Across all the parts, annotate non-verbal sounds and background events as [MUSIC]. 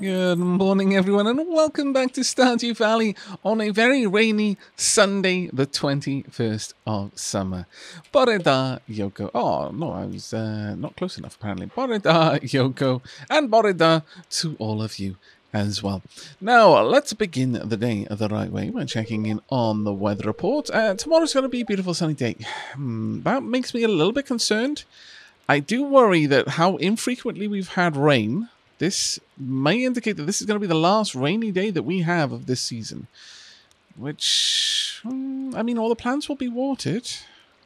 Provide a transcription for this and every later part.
Good morning, everyone, and welcome back to Stardew Valley on a very rainy Sunday, the 21st of summer. Boreda, Yoko. Oh, no, I was uh, not close enough, apparently. Boreda, [LAUGHS] Yoko, and Boreda to all of you as well. Now, let's begin the day the right way by checking in on the weather report. Uh, tomorrow's going to be a beautiful sunny day. Hmm, that makes me a little bit concerned. I do worry that how infrequently we've had rain this may indicate that this is going to be the last rainy day that we have of this season. Which, um, I mean, all the plants will be watered.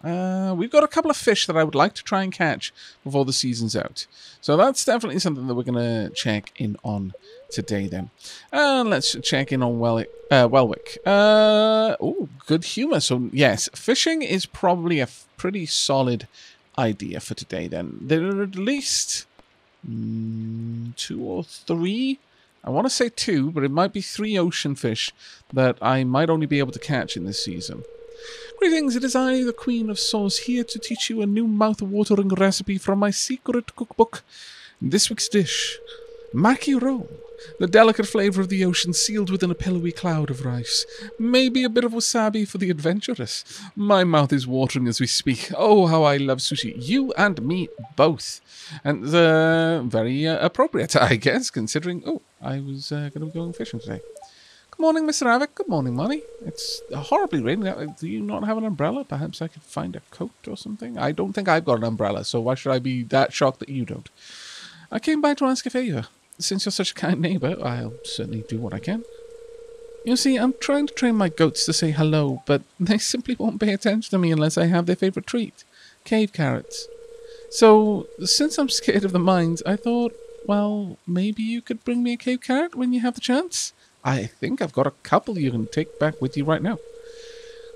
Uh, we've got a couple of fish that I would like to try and catch before the season's out. So that's definitely something that we're going to check in on today then. And let's check in on Welwick. Uh, Welwick. Uh, oh, good humor. So yes, fishing is probably a pretty solid idea for today then. There are at least mm, two or three. I want to say two, but it might be three ocean fish that I might only be able to catch in this season. Greetings, it is I, the Queen of Sauce, here to teach you a new mouth-watering recipe from my secret cookbook. This week's dish, maki roll the delicate flavor of the ocean sealed within a pillowy cloud of rice. Maybe a bit of wasabi for the adventurous. My mouth is watering as we speak. Oh, how I love sushi. You and me both. And uh, very uh, appropriate, [LAUGHS] I guess, considering, oh, I was uh, going to be going fishing today. Good morning, Mr. Aavak. Good morning, Molly. It's horribly raining. Do you not have an umbrella? Perhaps I could find a coat or something? I don't think I've got an umbrella, so why should I be that shocked that you don't? I came by to ask a favour since you're such a kind neighbour, I'll certainly do what I can. You see, I'm trying to train my goats to say hello, but [LAUGHS] they simply won't pay attention to me unless I have their favourite treat cave carrots. So, since I'm scared of the mines, I thought, well, maybe you could bring me a cave carrot when you have the chance? I think I've got a couple you can take back with you right now.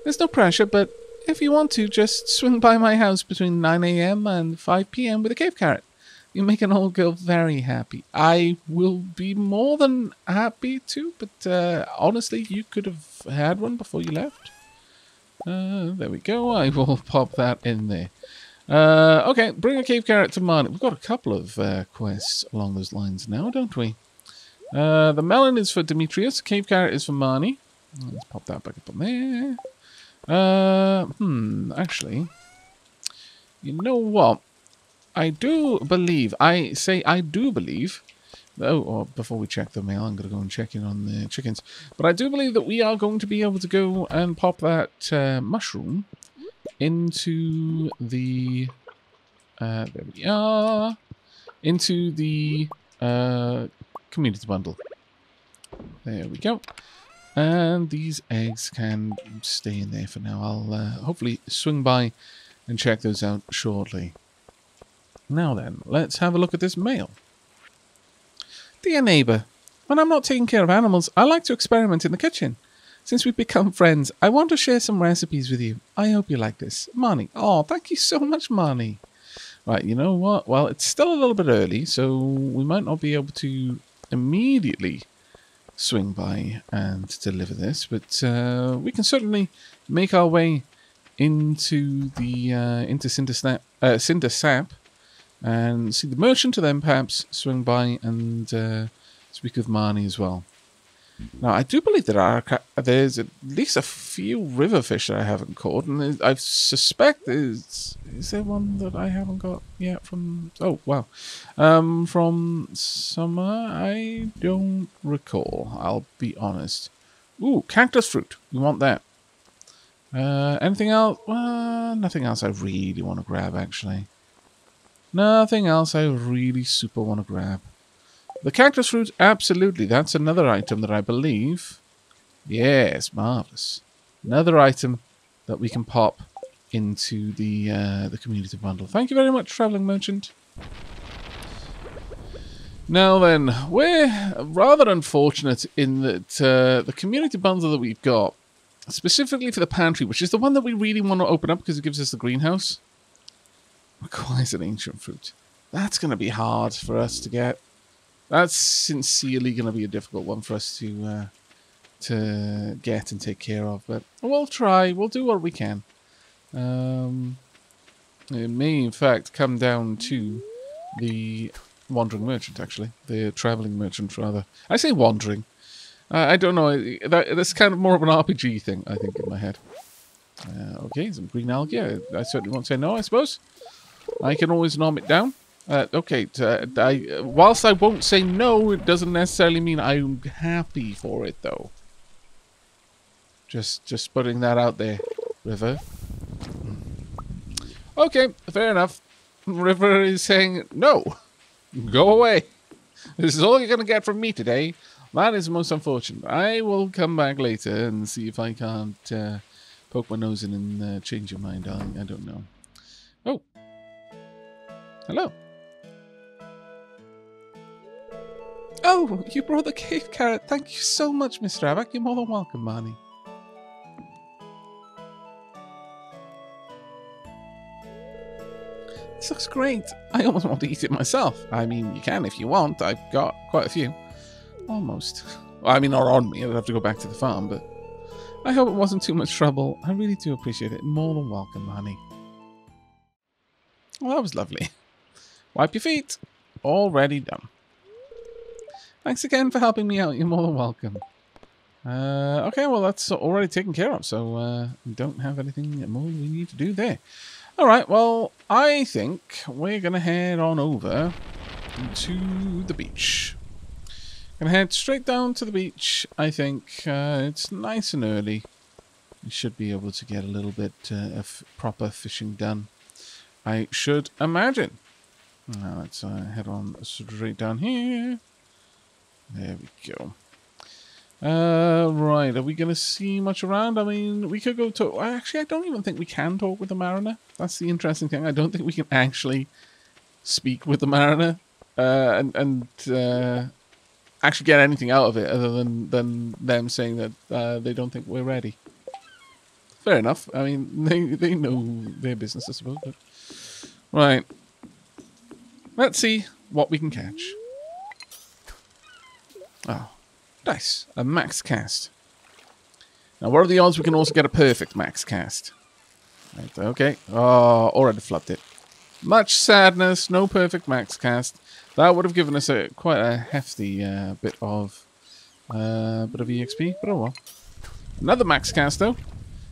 There's no pressure, but if you want to, just swing by my house between 9am and 5pm with a cave carrot. You make an old girl very happy. I will be more than happy to, but uh, honestly, you could have had one before you left. Uh, there we go. I will [LAUGHS] pop that in there. Uh, okay, bring a cave carrot to Marnie. We've got a couple of uh, quests along those lines now, don't we? Uh, the melon is for Demetrius. Cave carrot is for Marnie. Let's pop that back up on there. Uh, hmm, actually, you know what? I do believe, I say I do believe, oh, or before we check the mail, I'm going to go and check in on the chickens. But I do believe that we are going to be able to go and pop that uh, mushroom into the, uh, there we are, into the uh, community bundle. There we go. And these eggs can stay in there for now. I'll uh, hopefully swing by and check those out shortly. Now then, let's have a look at this mail. Dear neighbour, when I'm not taking care of animals, I like to experiment in the kitchen. Since we've become friends, I want to share some recipes with you. I hope you like this. Marnie. Oh, thank you so much, Marnie. Right, you know what? Well, it's still a little bit early, so we might not be able to immediately swing by and deliver this, but uh, we can certainly make our way into the uh, into Cinder, Snap, uh, Cinder Sap and see the merchant to then perhaps swing by and uh, speak with Marnie as well. Now, I do believe there are there's at least a few river fish that I haven't caught, and I suspect is is there one that I haven't got yet from? Oh wow, um, from summer I don't recall. I'll be honest. Ooh, cactus fruit. We want that. Uh, anything else? Well, nothing else I really want to grab actually. Nothing else I really super want to grab. The cactus fruit, absolutely. That's another item that I believe. Yes, marvelous. Another item that we can pop into the uh, the community bundle. Thank you very much, traveling merchant. Now then, we're rather unfortunate in that uh, the community bundle that we've got, specifically for the pantry, which is the one that we really want to open up because it gives us the greenhouse, requires an ancient fruit. That's going to be hard for us to get. That's sincerely going to be a difficult one for us to uh, to get and take care of. But we'll try. We'll do what we can. Um, it may, in fact, come down to the wandering merchant, actually. The traveling merchant, rather. I say wandering. Uh, I don't know. That, that's kind of more of an RPG thing, I think, in my head. Uh, okay, some green algae. I, I, certainly won't say no, I suppose. I can always nom it down. Uh, okay, I, whilst I won't say no, it doesn't necessarily mean I'm happy for it, though. Just, just putting that out there, River. Okay, fair enough. River is saying, no, go away. This is all you're going to get from me today. That is most unfortunate. I will come back later and see if I can't uh, poke my nose in and uh, change your mind. I, I don't know. Hello. Oh, you brought the cave carrot. Thank you so much, Mr. Abbott. You're more than welcome, Marnie. This looks great. I almost want to eat it myself. I mean, you can if you want. I've got quite a few. Almost. Well, I mean, not on me. I'd have to go back to the farm, but I hope it wasn't too much trouble. I really do appreciate it. More than welcome, honey. Well, that was lovely. [LAUGHS] Wipe your feet. Already done. Thanks again for helping me out. You're more than welcome. Uh, okay, well, that's already taken care of, so uh, we don't have anything more we need to do there. All right, well, I think we're going to head on over to the beach. Gonna head straight down to the beach, I think. Uh, it's nice and early. We should be able to get a little bit uh, of proper fishing done. I should imagine. Now let's uh, head on straight down here. There we go. Uh, right, are we going to see much around? I mean, we could go to... Actually, I don't even think we can talk with the mariner. That's the interesting thing. I don't think we can actually speak with the mariner. Uh, and and uh, actually get anything out of it other than, than them saying that uh, they don't think we're ready. Fair enough. I mean, [LAUGHS] they, they know their business, I suppose. But... Right. Let's see what we can catch. Oh, nice. A max cast. Now, what are the odds we can also get a perfect max cast? Right, okay. Oh, already flubbed it. Much sadness, no perfect max cast. That would have given us a quite a hefty uh, bit of uh, bit of EXP, but oh well. Another max cast though.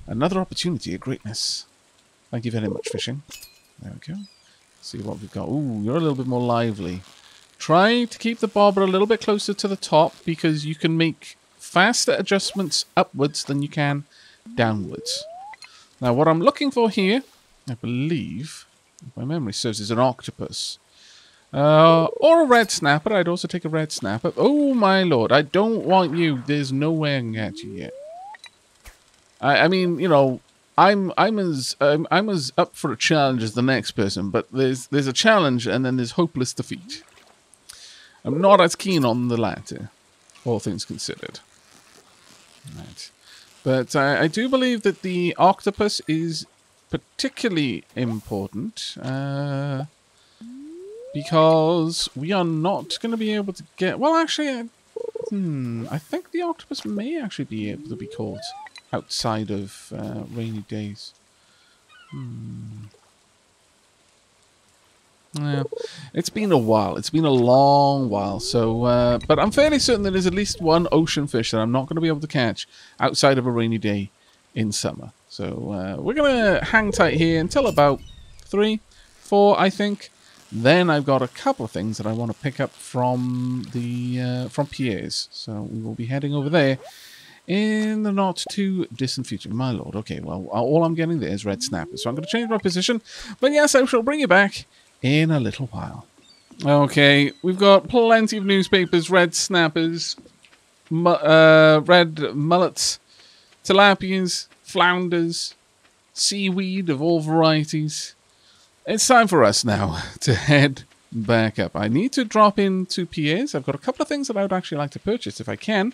Another opportunity of greatness. Thank you very much, fishing. There we go. See what we've got. Ooh, you're a little bit more lively. Try to keep the bobber a little bit closer to the top because you can make faster adjustments upwards than you can downwards. Now, what I'm looking for here, I believe, my memory serves, is an octopus. Uh, or a red snapper. I'd also take a red snapper. Oh, my lord. I don't want you. There's no way I can catch you yet. I, I mean, you know, I'm I'm as I'm, I'm as up for a challenge as the next person, but there's there's a challenge and then there's hopeless defeat. I'm not as keen on the latter, all things considered. Right. But I, I do believe that the octopus is particularly important. Uh, because we are not going to be able to get... Well, actually, hmm, I think the octopus may actually be able to be caught outside of uh, rainy days. Hmm. Yeah, it's been a while. It's been a long while. So, uh, but I'm fairly certain that there's at least one ocean fish that I'm not going to be able to catch outside of a rainy day in summer. So uh, we're going to hang tight here until about three, four, I think. Then I've got a couple of things that I want to pick up from the uh, from Pierre's. So we will be heading over there in the not too distant future. My lord. Okay, well, all I'm getting there is red snappers. So I'm going to change my position. But yes, I shall bring you back in a little while. Okay, we've got plenty of newspapers, red snappers, mu uh, red mullets, tilapias, flounders, seaweed of all varieties. It's time for us now [LAUGHS] to head back up. I need to drop into Pierre's. I've got a couple of things that I would actually like to purchase if I can.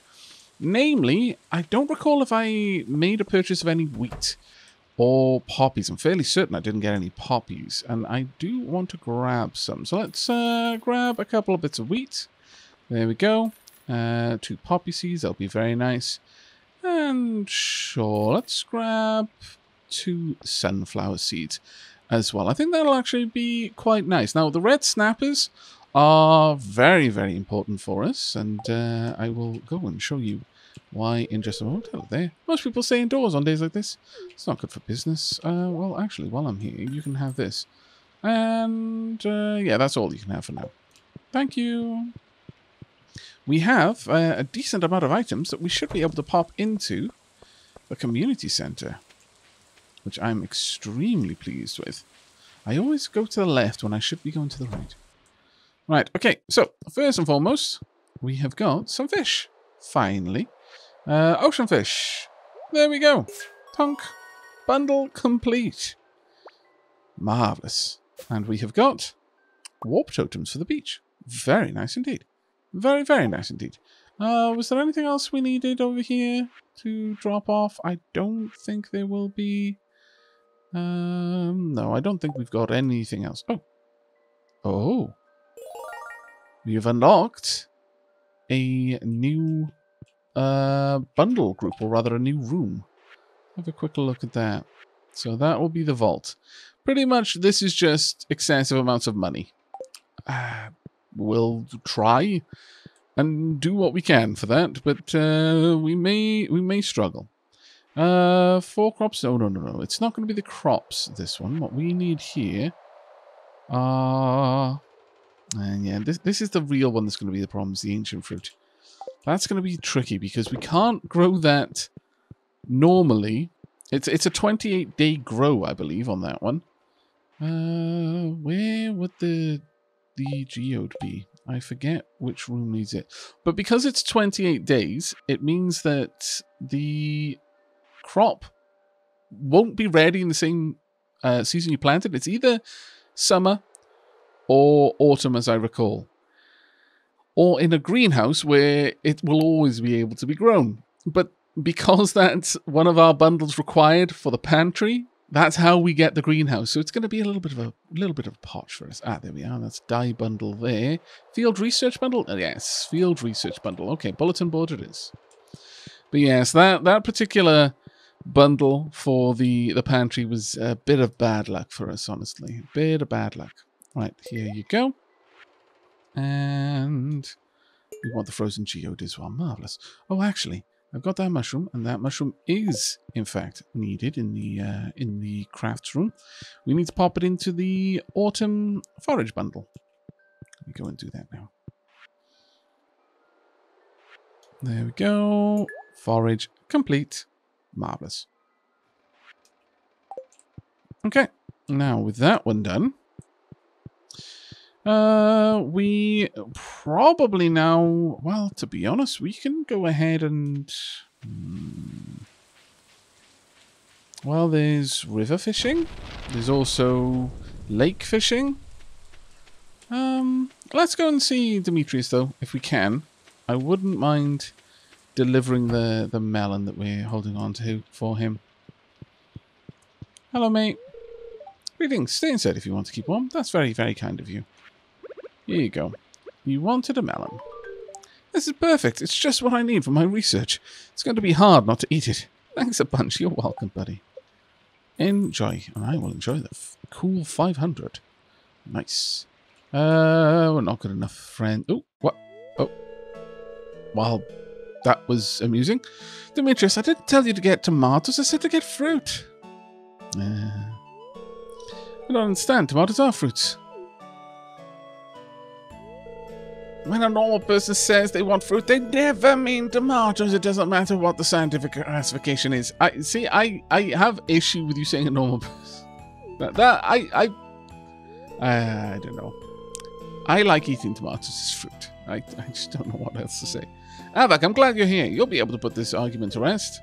Namely, I don't recall if I made a purchase of any wheat or poppies. I'm fairly certain I didn't get any poppies, and I do want to grab some. So let's uh, grab a couple of bits of wheat. There we go. Uh, two poppy seeds, that'll be very nice. And sure, let's grab two sunflower seeds as well. I think that'll actually be quite nice. Now, the red snappers are very, very important for us, and uh, I will go and show you why in just a. Hello there. Most people stay indoors on days like this. It's not good for business. Uh, well, actually, while I'm here, you can have this. And, uh, yeah, that's all you can have for now. Thank you. We have uh, a decent amount of items that we should be able to pop into the community center, which I'm extremely pleased with. I always go to the left when I should be going to the right. Right, okay, so first and foremost, we have got some fish, finally. Uh, ocean fish. There we go. Tonk. Bundle complete. Marvellous. And we have got warp totems for the beach. Very nice indeed. Very, very nice indeed. Uh, was there anything else we needed over here to drop off? I don't think there will be. Um, no, I don't think we've got anything else. Oh. Oh. We've unlocked a new uh, bundle group, or rather a new room. Have a quick look at that. So that will be the vault. Pretty much this is just excessive amounts of money. Uh, we'll try and do what we can for that, but uh, we may we may struggle. Uh, four crops? Oh, no, no, no. It's not going to be the crops, this one. What we need here are... And yeah, this, this is the real one that's going to be the problem, is the ancient fruit. That's going to be tricky because we can't grow that normally. It's it's a 28 day grow, I believe, on that one. Uh, where would the the geode be? I forget which room needs it. But because it's 28 days, it means that the crop won't be ready in the same uh, season you planted. It's either summer or autumn, as I recall or in a greenhouse where it will always be able to be grown. But because [LAUGHS] that's one of our bundles required for the pantry, that's how we get the greenhouse. So it's going to be a little bit of a little bit of a potch for us. Ah, there we are. That's dye bundle there. Field research bundle. Uh, yes, field research bundle. Okay, bulletin board it is. But yes, that that particular bundle for the the pantry was a bit of bad luck for us, honestly. A bit of bad luck. Right, here you go. And we want the frozen geode as well. Marvellous. Oh, actually, I've got that mushroom, and that mushroom is, in fact, needed in the uh, in the crafts room. We need to pop it into the autumn forage bundle. Let me go and do that now. There we go. Forage complete. Marvellous. Okay, now with that one done, uh, we probably now, well, to be honest, we can go ahead and... Hmm, well, there's river fishing. There's also lake fishing. Um, let's go and see Demetrius, though, if we can. I wouldn't mind delivering the, the melon that we're holding on to for him. Hello, mate. Greetings. Stay inside if you want to keep warm. That's very, very kind of you. Here you go. You wanted a melon. This is perfect. It's just what I need for my research. It's going to be hard not to eat it. Thanks a bunch. You're welcome, buddy. Enjoy. And I will enjoy the cool 500. Nice. Uh, we're not good enough, friend. Oh, what? Oh. Well, that was amusing. Demetrius, I didn't tell you to get tomatoes. I said to get fruit. Uh, I don't understand. Tomatoes are fruits. When a normal person says they want fruit, they never mean tomatoes. It doesn't matter what the scientific classification is. I see. I I have issue with you saying a normal person. That, that I I I don't know. I like eating tomatoes as fruit. I, I just don't know what else to say. Aavak, I'm glad you're here. You'll be able to put this argument to rest.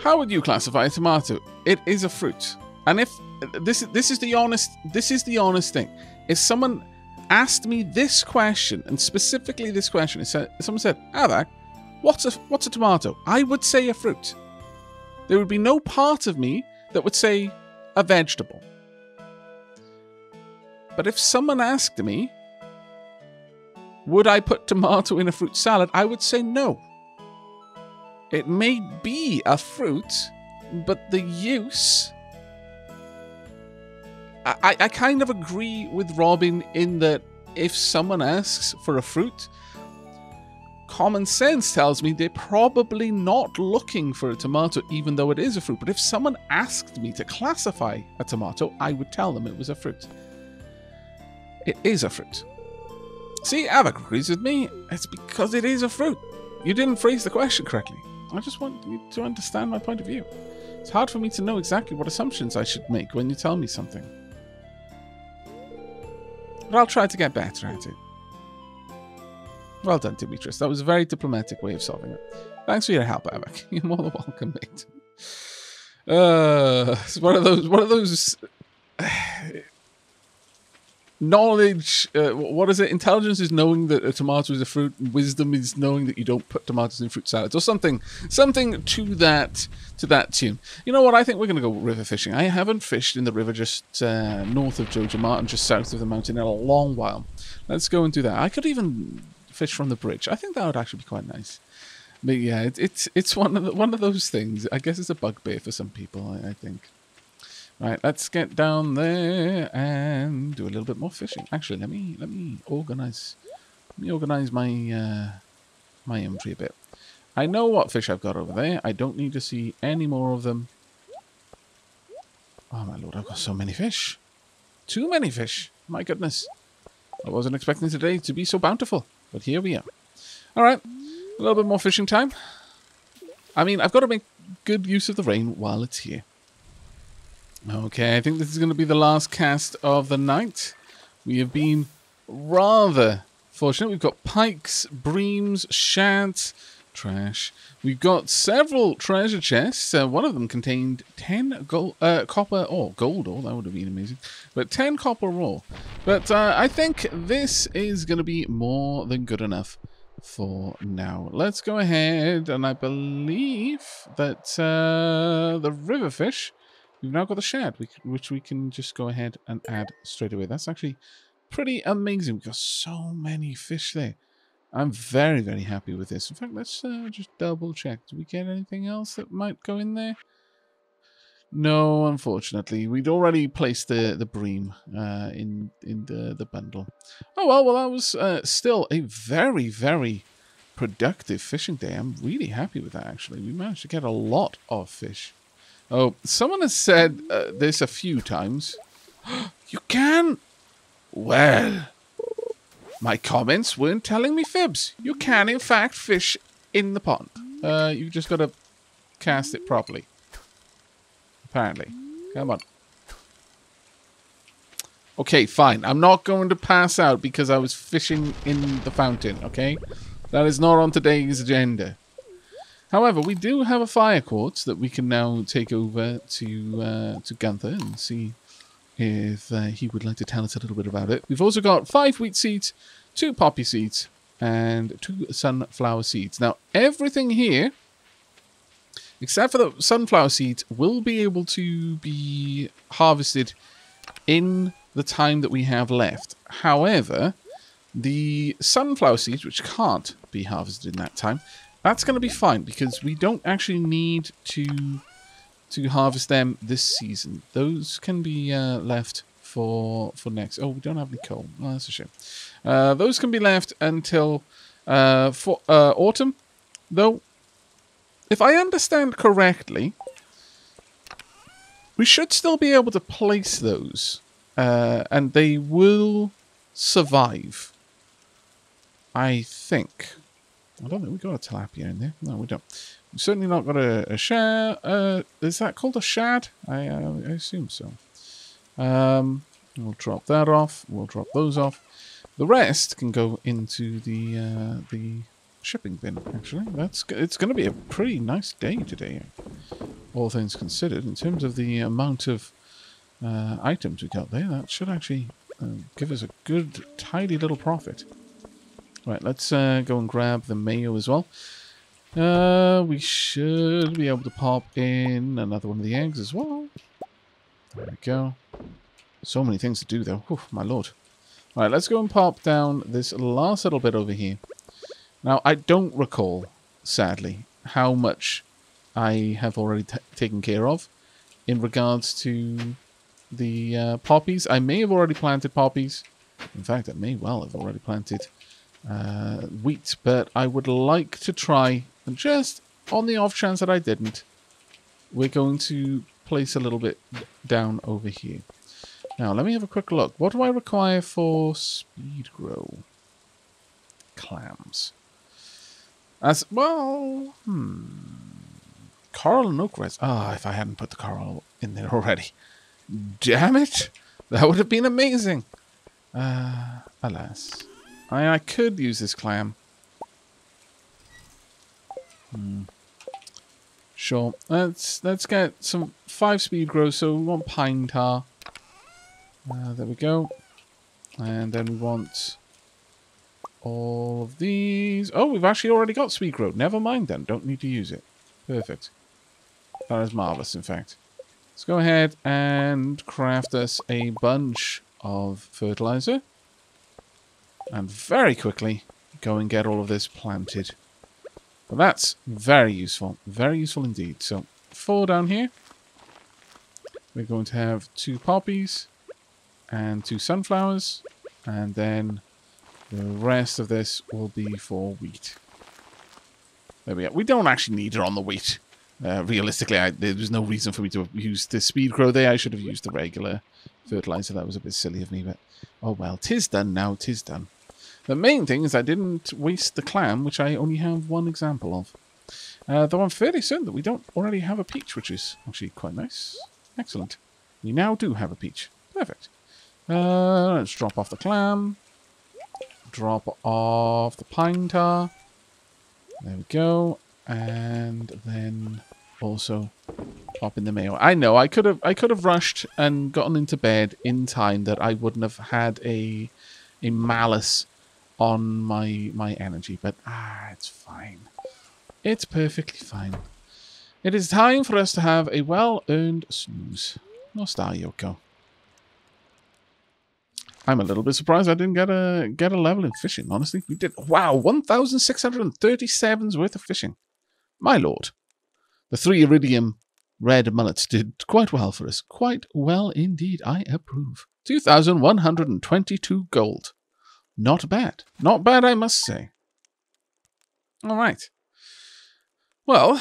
How would you classify a tomato? It is a fruit. And if this is this is the honest this is the honest thing if someone asked me this question, and specifically this question, said, someone said, ah, Aavak, what's a, what's a tomato? I would say a fruit. There would be no part of me that would say a vegetable. But if someone asked me, would I put tomato in a fruit salad? I would say no. It may be a fruit, but the use I, I kind of agree with Robin in that if someone asks for a fruit, common sense tells me they're probably not looking for a tomato, even though it is a fruit. But if someone asked me to classify a tomato, I would tell them it was a fruit. It is a fruit. See, Aavak agrees with me. It's because it is a fruit. You didn't phrase the question correctly. I just want you to understand my point of view. It's hard for me to know exactly what assumptions I should make when you tell me something. But I'll try to get better at it. Well done, Demetrius. That was a very diplomatic way of solving it. Thanks for your help, Aavak. [LAUGHS] You're more than welcome, mate. Uh, it's one of those, one of those [SIGHS] [SIGHS] knowledge. Uh, what is it? Intelligence is knowing that a tomato is a fruit. Wisdom is knowing that you don't put tomatoes in fruit salads, or something, something to that, to that tune. You know what? I think we're going to go river fishing. I haven't fished in the river just uh, north of Joja and just south of the mountain in a long while. Let's go and do that. I could even fish from the bridge. I think that would actually be quite nice. But yeah, it, it's it's one of the, one of those things. I guess it's a bugbear for some people. I, I think. Right, let's get down there and do a little bit more fishing. Actually, let me let me organize let me organize my uh, my inventory a bit. I know what fish I've got over there. I don't need to see any more of them. Oh my lord, I've got so many fish. Too many fish. My goodness. I wasn't expecting today to be so bountiful. But here we are. Alright, a little bit more fishing time. I mean, I've got to make good use of the rain while it's here. Okay, I think this is going to be the last cast of the night. We have been rather fortunate. We've got pikes, breams, shads, trash. We've got several treasure chests. Uh, one of them contained 10 gold, uh, copper ore. Gold ore, that would have been amazing. But 10 copper ore. But uh, I think this is going to be more than good enough for now. Let's go ahead, and I believe that uh, the river fish, we've now got the shad, which we can just go ahead and add straight away. That's actually pretty amazing. We've got so many fish there. I'm very, very happy with this. In fact, let's uh, just double check. Do we get anything else that might go in there? No, unfortunately. We'd already placed the, the bream uh, in, in the, the bundle. Oh, well, well, that was uh, still a very, very productive fishing day. I'm really happy with that, actually. We managed to get a lot of fish. Oh, someone has said uh, this a few times. [GASPS] you can? Well, my comments weren't telling me fibs. You can, in fact, fish in the pond. Uh, you've just got to cast it properly. Apparently. Come on. Okay, fine. I'm not going to pass out because I was fishing in the fountain, okay? That is not on today's agenda. However, we do have a fire quartz that we can now take over to uh, to Gunther and see if uh, he would like to tell us a little bit about it. We've also got five wheat seeds, two poppy seeds, and two sunflower seeds. Now, everything here except for the sunflower seeds, will be able to be harvested in the time that we have left. However, the sunflower seeds, which can't be harvested in that time, that's going to be fine because we don't actually need to to harvest them this season. Those can be uh, left for for next. Oh, we don't have any coal. Oh, that's a shame. Uh, those can be left until uh, for uh, autumn, though if I understand correctly, we should still be able to place those. Uh, and they will survive. I think. I don't think we've got a tilapia in there. No, we don't. We've certainly not got a, a shad. Uh, is that called a shad? I, uh, I assume so. Um, we'll drop that off. We'll drop those off. The rest can go into the uh, the shipping bin, actually. That's It's going to be a pretty nice day today, all things considered. In terms of the amount of uh, items we got there, that should actually uh, give us a good, tidy little profit. Right, let's uh, go and grab the mayo as well. Uh, we should be able to pop in another one of the eggs as well. There we go. So many things to do, though. My lord. All right, let's go and pop down this last little bit over here. Now, I don't recall, sadly, how much I have already taken care of in regards to the uh, poppies. I may have already planted poppies. In fact, I may well have already planted uh, wheat, but I would like to try, and just on the off chance that I didn't, we're going to place a little bit down over here. Now, let me have a quick look. What do I require for speed grow? Clams. As well, hmm. Coral and oak resin. Ah, oh, if I hadn't put the coral in there already. Damn it! That would have been amazing. Uh, alas. I, I could use this clam. Hmm. Sure. Let's let's get some five speed growth. So we want pine tar. Uh, there we go. And then we want all of these. Oh, we've actually already got speed growth. Never mind then. Don't need to use it. Perfect. That is marvelous, in fact. Let's go ahead and craft us a bunch of fertilizer. And very quickly go and get all of this planted. But that's very useful. Very useful indeed. So, four down here. We're going to have two poppies and two sunflowers. And then the rest of this will be for wheat. There we go. We don't actually need it on the wheat. Uh, realistically, I, there was no reason for me to use the speed grow there. I should have used the regular fertilizer. That was a bit silly of me, but oh well. Tis done now. Tis done. The main thing is I didn't waste the clam, which I only have one example of. Uh, though I'm fairly certain that we don't already have a peach, which is actually quite nice. Excellent. We now do have a peach. Perfect. Uh, let's drop off the clam. Drop off the pine tar. There we go. And then also pop in the mayo. I know I could have I could have rushed and gotten into bed in time that I wouldn't have had a a malice on my my energy, but ah, it's fine. It's perfectly fine. It is time for us to have a well-earned snooze. No star, Yoko. I'm a little bit surprised I didn't get a get a level in fishing, honestly. We did wow, 1,637's worth of fishing. My lord. The three iridium red mullets did quite well for us. Quite well indeed. I approve. 2,122 gold. Not bad. Not bad, I must say. All right. Well,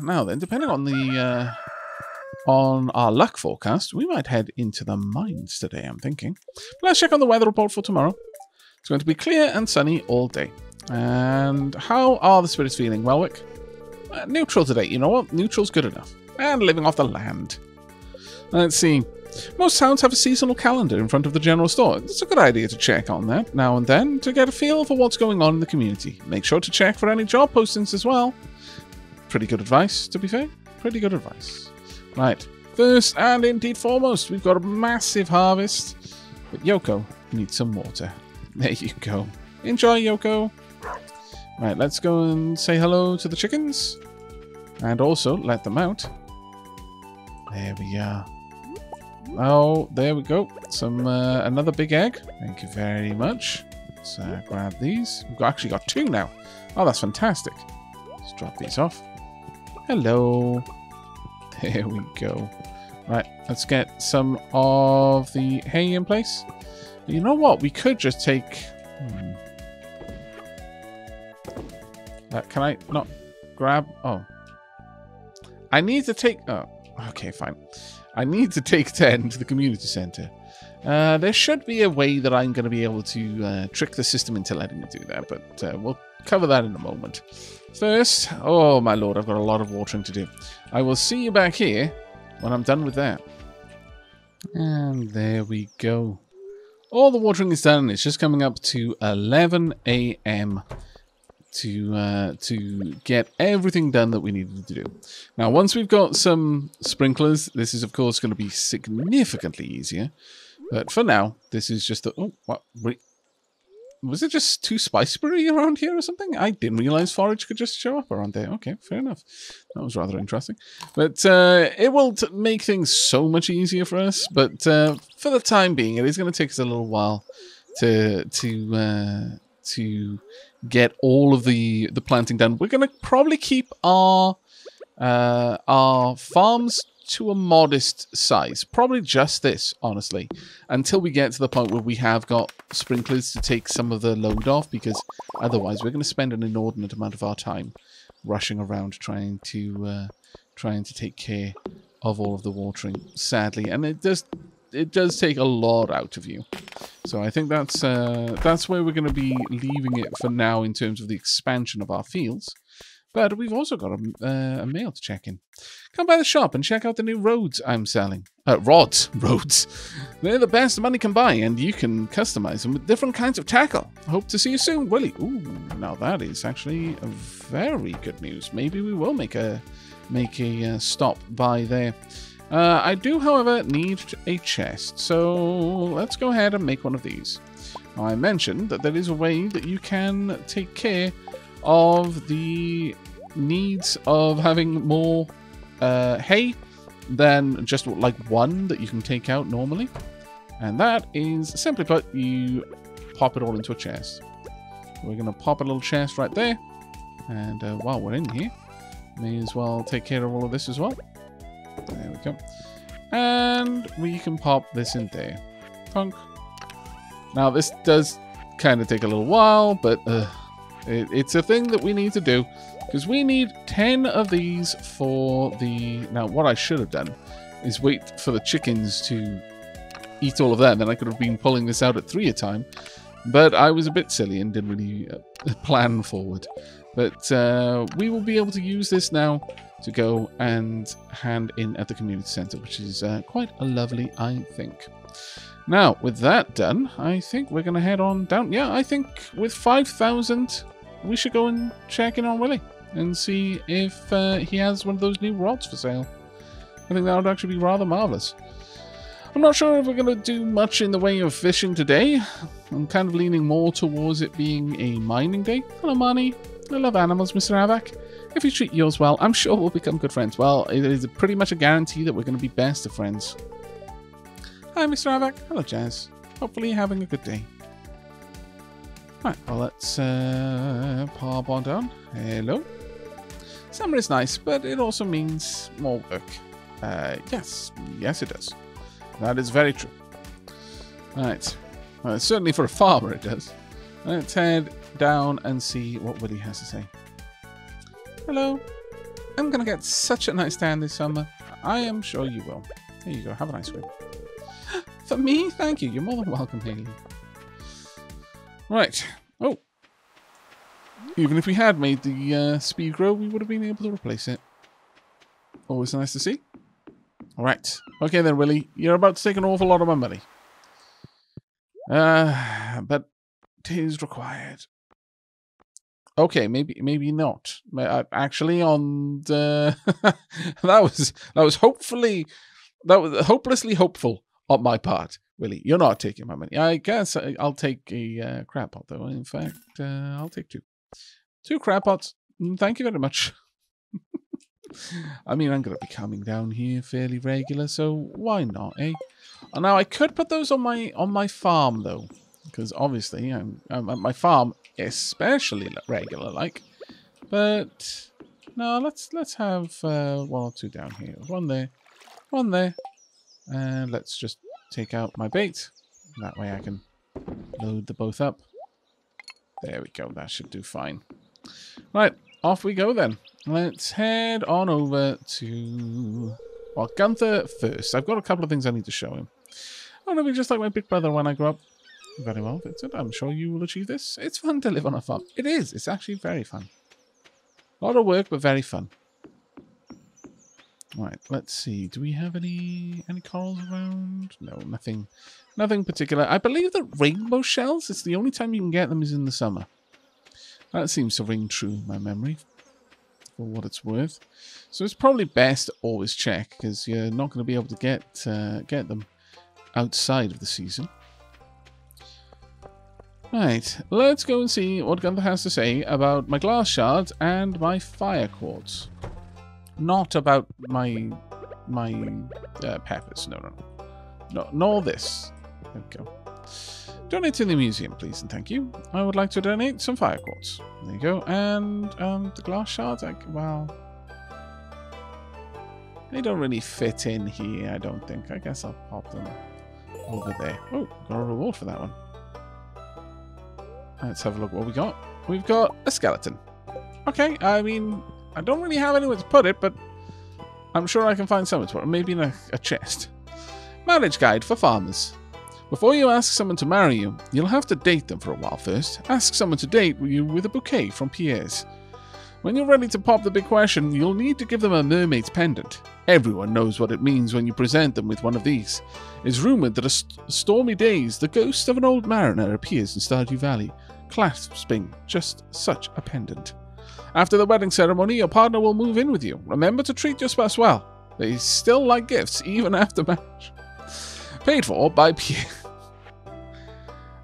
now then, depending on the uh, on our luck forecast, we might head into the mines today, I'm thinking. But let's check on the weather report for tomorrow. It's going to be clear and sunny all day. And how are the spirits feeling, Welwick? Uh, neutral today. You know what? Neutral's good enough. And living off the land. Let's see. Most towns have a seasonal calendar in front of the general store. It's a good idea to check on that now and then to get a feel for what's going on in the community. Make sure to check for any job postings as well. Pretty good advice, to be fair. Pretty good advice. Right. First and indeed foremost, we've got a massive harvest. But Yoko needs some water. [LAUGHS] There you go. Enjoy, Yoko. Right, let's go and say hello to the chickens. And also let them out. There we are. Oh, there we go. Some uh, Another big egg. Thank you very much. Uh, grab these. We've actually got two now. Oh, that's fantastic. Let's drop these off. Hello. [LAUGHS] There we go. Right, let's get some of the hay in place. You know what? We could just take... Hmm. Uh, can I not grab... Oh. I need to take... Oh, okay, fine. I need to take 10 to the community center. Uh, there should be a way that I'm going to be able to uh, trick the system into letting me do that, but uh, we'll cover that in a moment. First, oh my lord, I've got a lot of watering to do. I will see you back here when I'm done with that. And there we go. All the watering is done. It's just coming up to 11 a.m. to uh, to get everything done that we needed to do. Now, once we've got some sprinklers, this is of course going to be significantly easier. But for now, this is just a... Oh, what? Was it just too spiceberry around here or something? I didn't realize forage could just show up around there. Okay, fair enough. That was rather interesting. But uh, it will make things so much easier for us. But uh, for the time being, it is going to take us a little while to to uh, to get all of the the planting done. We're going to probably keep our uh, our farms to a modest size. Probably just this, honestly, until we get to the point where we have got sprinklers to take some of the load off, because otherwise we're going to spend an inordinate amount of our time rushing around trying to uh, trying to take care of all of the watering, sadly. And it does it does take a lot out of you. So I think that's uh, that's where we're going to be leaving it for now in terms of the expansion of our fields. But we've also got a, uh, a mail to check in. Come by the shop and check out the new roads I'm selling. Uh, rods. [LAUGHS] Roads. They're the best money can buy, and you can customize them with different kinds of tackle. Hope to see you soon, Willy. Ooh, now that is actually very good news. Maybe we will make a make a uh, stop by there. Uh, I do, however, need a chest, so let's go ahead and make one of these. Now, I mentioned that there is a way that you can take care of the needs of having more uh, hay than just like one that you can take out normally. And that is, simply put, you pop it all into a chest. We're going to pop a little chest right there. And uh, while we're in here, may as well take care of all of this as well. There we go. And we can pop this in there. Punk. Now, this does kind of take a little while, but uh, it, it's a thing that we need to do. Because we need 10 of these for the... Now, what I should have done is wait for the chickens to eat all of that. Then I could have been pulling this out at three a time. But I was a bit silly and didn't really uh, [LAUGHS] plan forward. But uh, we will be able to use this now to go and hand in at the community centre, which is uh, quite a lovely, I think. Now, with that done, I think we're going to head on down. Yeah, I think with 5,000, we should go and check in on Willy and see if uh, he has one of those new rods for sale. I think that would actually be rather marvellous. I'm not sure if we're going to do much in the way of fishing today. I'm kind of leaning more towards it being a mining day. Hello, Marnie. I love animals, Mr. Havak. If you treat yours well, I'm sure we'll become good friends. Well, it is pretty much a guarantee that we're going to be best of friends. Hi, Mr. Havak. Hello, Jas. Hopefully you're having a good day. Right, well, let's uh, pop on down. Hello. Summer is nice, but it also means more work. Uh, yes, yes it does. That is very true. Right. Well, certainly for a farmer it does. Let's head down and see what Willy has to say. Hello. I'm going to get such a nice tan this summer. I am sure you will. Here you go. Have a nice one. [GASPS] For me? Thank you. You're more than welcome, Haley. Right. Oh. Even if we had made the uh, speed grow, we would have been able to replace it. Always nice to see. All right. Okay then, Willy. You're about to take an awful lot of my money. Uh, but it is required. Okay, maybe maybe not. Uh, actually, on the [LAUGHS] that was that was hopefully that was hopelessly hopeful on my part, Willy. You're not taking my money. I guess I'll take a uh, crab pot though. In fact, uh, I'll take two, two crab pots. Mm, thank you very much. [LAUGHS] I mean, I'm going to be coming down here fairly regular, so why not, eh? Now, I could put those on my on my farm, though, because obviously I'm, I'm at my farm, especially regular, like. But no, let's let's have uh, one or two down here. One there, one there, and let's just take out my bait. That way I can load the both up. There we go. That should do fine. Right, off we go then. Let's head on over to... Well, Gunther first. I've got a couple of things I need to show him. I'm going to be just like my big brother when I grow up. Very well, Vincent. I'm sure you will achieve this. It's fun to live on a farm. It is. It's actually very fun. A lot of work, but very fun. Right, let's see. Do we have any any corals around? No, nothing nothing particular. I believe that rainbow shells, it's the only time you can get them is in the summer. That seems to ring true in my memory for what it's worth. So it's probably best to always check because you're not going to be able to get uh, get them outside of the season. Right, let's go and see what Gunther has to say about my glass shards and my fire quartz. Not about my my uh, peppers. No, no, no. No, nor this. There we go. Donate to the museum, please, and thank you. I would like to donate some fire quartz. There you go. And um, the glass shards, I, well... They don't really fit in here, I don't think. I guess I'll pop them over there. Oh, got a reward for that one. Let's have a look what we got. We've got a skeleton. Okay, I mean, I don't really have anywhere to put it, but I'm sure I can find somewhere to put it. Maybe in a, a chest. Marriage guide for farmers. Before you ask someone to marry you, you'll have to date them for a while first. Ask someone to date you with a bouquet from Pierre's. When you're ready to pop the big question, you'll need to give them a mermaid's pendant. Everyone knows what it means when you present them with one of these. It's rumored that a st- stormy days, the ghost of an old mariner appears in Stardew Valley, clasping just such a pendant. After the wedding ceremony, your partner will move in with you. Remember to treat your spouse well. They still like gifts even after marriage. [LAUGHS] Paid for by Pierre. [LAUGHS]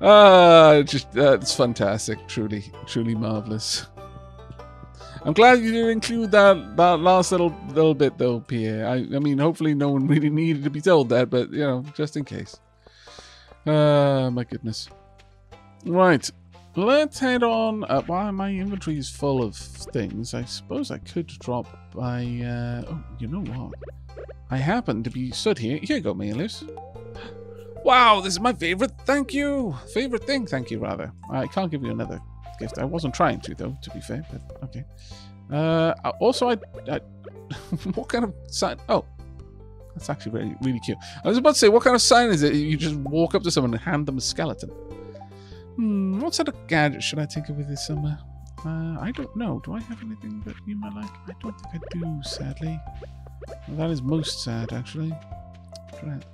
Ah, just uh, it's fantastic. Truly, truly marvelous. I'm glad you didn't include that that last little little bit though, Pierre. I I mean, hopefully no one [LAUGHS] really needed to be told that, but you know, just in case. Uh, my goodness. Right, let's head on. Uh, while my inventory is full of things, I suppose I could drop by. Uh, oh, you know what? I happen to be stood here. Here you go, Mailers. Wow, this is my favorite. Thank you. Favorite thing. Thank you, rather. I can't give you another gift. I wasn't trying to, though, to be fair, but okay. Uh, also, I, I [LAUGHS] what kind of sign? Oh, that's actually really, really cute. I was about to say, what kind of sign is it? You just walk up to someone and hand them a skeleton. Hmm, what sort of gadget should I take with this summer? Uh, I don't know. Do I have anything that you might like? I don't think I do, sadly. Well, that is most sad, actually. Right.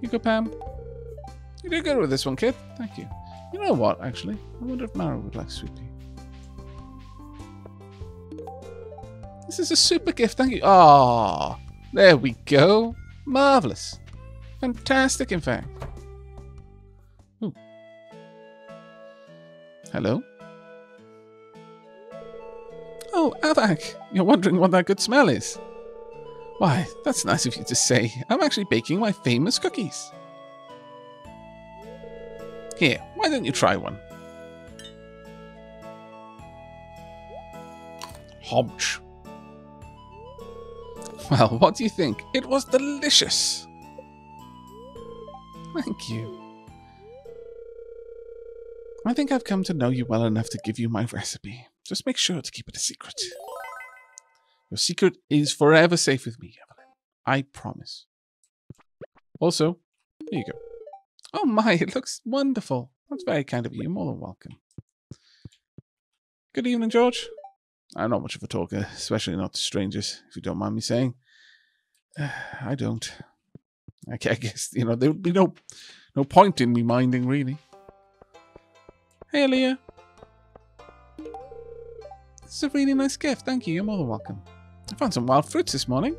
You go, Pam. You did good with this one, kid. Thank you. You know what, actually? I wonder if Maru would like sweet pea. This is a super gift, thank you. Ah, there we go. Marvellous. Fantastic, in fact. Ooh. Hello? Oh, Aavak, you're wondering what that good smell is. Why, that's nice of you to say. I'm actually baking my famous cookies. Here, why don't you try one? Homch. Well, what do you think? It was delicious. Thank you. I think I've come to know you well enough to give you my recipe. Just make sure to keep it a secret. Your secret is forever safe with me, Evelyn. I promise. Also, here you go. Oh my, it looks wonderful. That's very kind of you. You're more than welcome. Good evening, George. I'm not much of a talker, especially not to strangers, if you don't mind me saying. [SIGHS] I don't. I guess, you know, there would be no no point in me minding, really. Hey, Leah. This is a really nice gift. Thank you. You're more than welcome. I found some wild fruits this morning.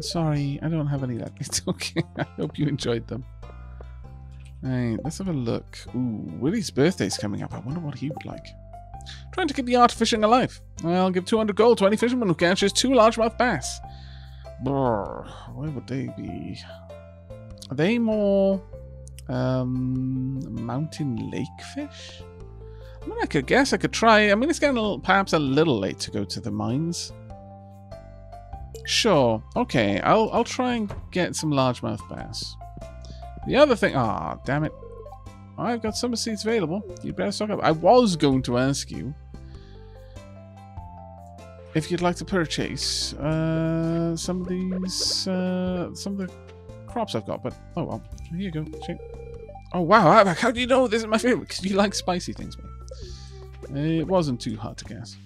Sorry, I don't have any left. [LAUGHS] It's okay. I hope you enjoyed them. Right, let's have a look. Ooh, Willy's birthday's coming up. I wonder what he would like. Trying to keep the art of fishing alive. I'll give 200 gold to any fisherman who catches two largemouth bass. Brr, where would they be? Are they more um, mountain lake fish? I mean, I could guess I could try. I mean, it's getting a little, perhaps a little late to go to the mines. Sure. Okay, I'll I'll try and get some largemouth bass. The other thing, ah, oh, damn it. I've got summer seats available. You'd better stock up. I was going to ask you if you'd like to purchase uh, some of these, uh, some of the crops I've got, but oh well. Here you go. Check. Oh wow, how do you know this is my favorite? Because you like spicy things, mate. It wasn't too hard to guess.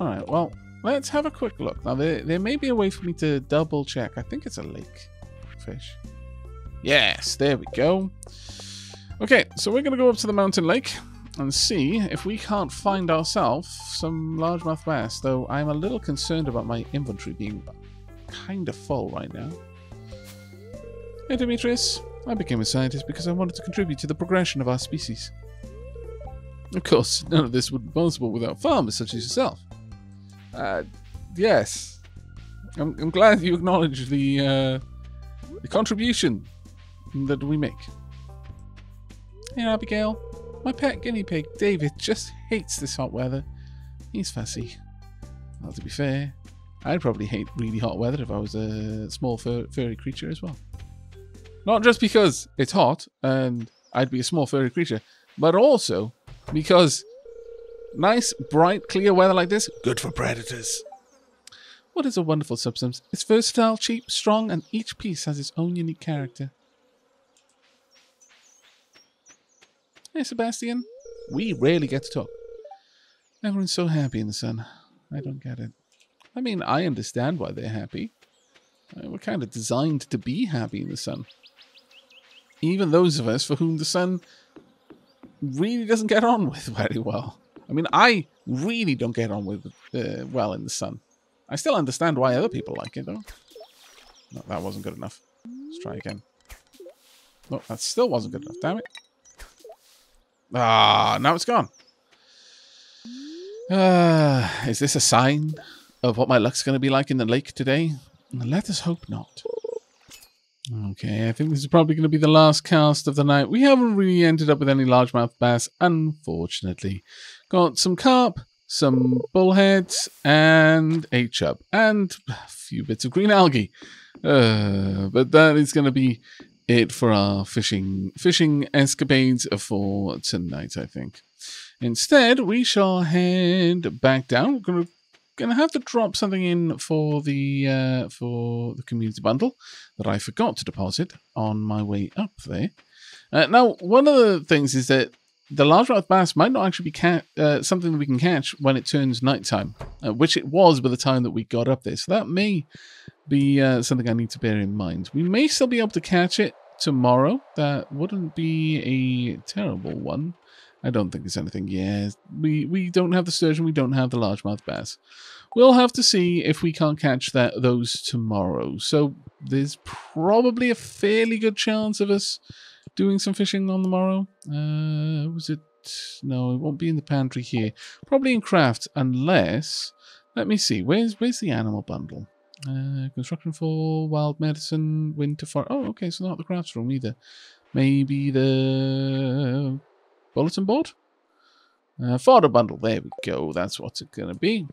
Alright, well, let's have a quick look. Now, there, there may be a way for me to double check. I think it's a lake fish. Yes, there we go. Okay, so we're going to go up to the mountain lake and see if we can't find ourselves some largemouth bass, though I'm a little concerned about my inventory being kind of full right now. Hey Demetrius, I became a scientist because I wanted to contribute to the progression of our species. Of course, none of this would be possible without farmers such as yourself. Uh, yes. I'm, I'm glad you acknowledge the, uh, the contribution that we make. Hey, Abigail. My pet guinea pig, David, just hates this hot weather. He's fussy. Well, to be fair, I'd probably hate really hot weather if I was a small fur furry creature as well. Not just because it's hot and I'd be a small furry creature, but also because nice, bright, clear weather like this, good for predators. What is a wonderful substance? It's versatile, cheap, strong, and each piece has its own unique character. Hey, Sebastian. We rarely get to talk. Everyone's so happy in the sun. I don't get it. I mean, I understand why they're happy. Uh, we're kind of designed to be happy in the sun. Even those of us for whom the sun really doesn't get on with [LAUGHS] very well. I mean, I really don't get on with uh, well in the sun. I still understand why other people like it, though. No, that wasn't good enough. Let's try again. No, that still wasn't good enough. Damn it. Ah, now it's gone. Uh, is this a sign of what my luck's going to be like in the lake today? Let us hope not. Okay, I think this is probably going to be the last cast of the night. We haven't really ended up with any largemouth bass, unfortunately. Got some carp, some bullheads, and a chub, and a few bits of green algae. Uh, but that is going to be it for our fishing fishing escapades for tonight, I think. Instead, we shall head back down. We're going to have to drop something in for the uh, for the community bundle that I forgot to deposit on my way up there. Uh, now, one of the things is that the largemouth bass might not actually be uh, something that we can catch when it turns nighttime, uh, which it was by the time that we got up there. So that may be uh, something I need to bear in mind. We may still be able to catch it tomorrow. That wouldn't be a terrible one. I don't think there's anything. Yeah, we, we don't have the sturgeon. We don't have the largemouth bass. We'll have to see if we can't catch that those tomorrow. So there's probably a fairly good chance of us doing some fishing on the morrow. Uh, was it? No, it won't be in the pantry here. Probably in craft, unless. Let me see. Where's where's the animal bundle? Uh, construction for wild medicine, winter for. Oh, okay. So not the crafts room either. Maybe the bulletin board. Uh, fodder bundle. There we go. That's what's it gonna be.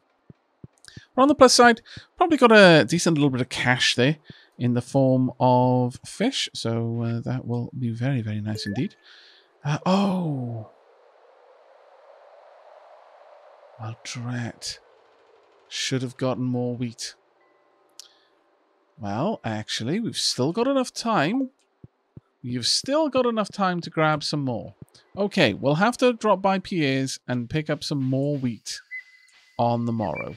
But on the plus side, probably got a decent little bit of cash there in the form of fish. So uh, that will be very, very nice indeed. Uh, oh. Well, drat. Should have gotten more wheat. Well, actually, we've still got enough time. You've still got enough time to grab some more. Okay, we'll have to drop by Pierre's and pick up some more wheat on the morrow.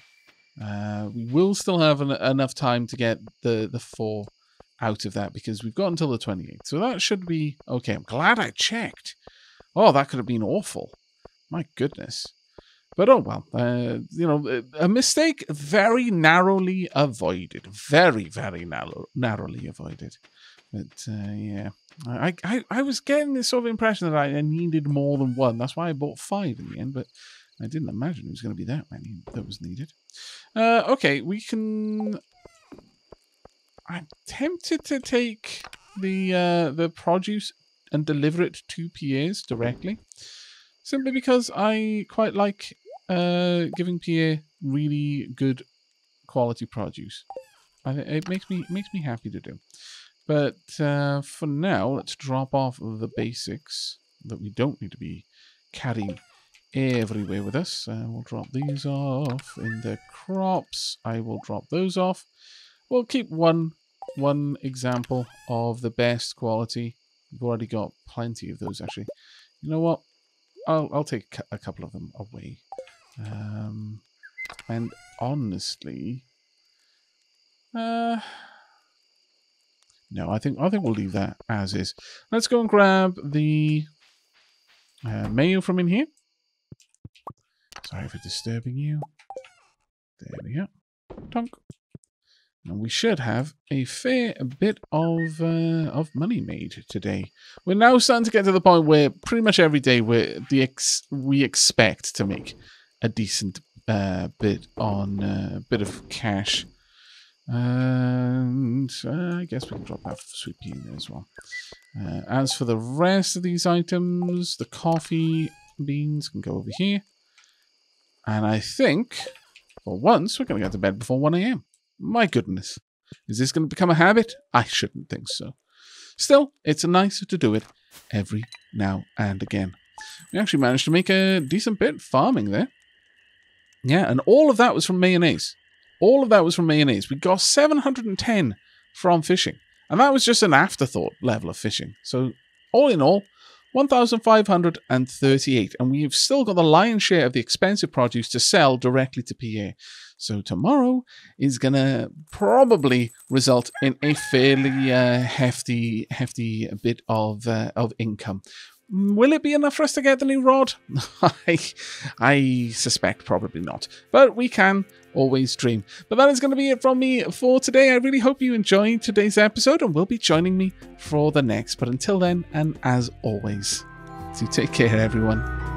Uh, we will still have an, enough time to get the, the four out of that because we've got until the 28th. So that should be okay. I'm glad I checked. Oh, that could have been awful. My goodness. But oh well, uh, you know, a mistake very narrowly avoided. Very, very narrow, narrowly avoided. But uh, yeah, I, I, I was getting this sort of impression that I needed more than one. That's why I bought five in the end. But I didn't imagine it was going to be that many that was needed. Uh, okay, we can... I'm tempted to take the uh, the produce and deliver it to Pierre's directly. Simply because I quite like uh, giving Pierre really good quality produce. I, it makes me makes me happy to do. But uh, for now, let's drop off the basics that we don't need to be carrying everywhere with us. Uh, we'll drop these off in the crops. I will drop those off. We'll keep one one example of the best quality. We've already got plenty of those, actually. You know what? I'll, I'll take a couple of them away. Um, and honestly... Uh, no, I think I think we'll leave that as is. Let's go and grab the uh, mayo from in here. Sorry for disturbing you. There we go. Tonk. And we should have a fair bit of uh, of money made today. We're now starting to get to the point where pretty much every day we the ex we expect to make a decent uh, bit on a uh, bit of cash. And uh, I guess we can drop that sweet pea in there as well. Uh, as for the rest of these items, the coffee beans can go over here. And I think For once, we're going to get to bed before 1 a.m. My goodness. Is this going to become a habit? I shouldn't think so. Still, it's nice to do it every now and again. We actually managed to make a decent bit farming there. Yeah, and all of that was from mayonnaise. All of that was from mayonnaise. We got 710 from fishing. And that was just an afterthought level of fishing. So, all in all, 1,538. And we've still got the lion's share of the expensive produce to sell directly to Pierre. So, tomorrow is going to probably result in a fairly uh, hefty, hefty bit of, uh, of income. Mm, will it be enough for us to get the new rod? [LAUGHS] I, I suspect probably not. But we can always dream. But that is going to be it from me for today. I really hope you enjoyed today's episode and will be joining me for the next. But until then, and as always, do take care, everyone.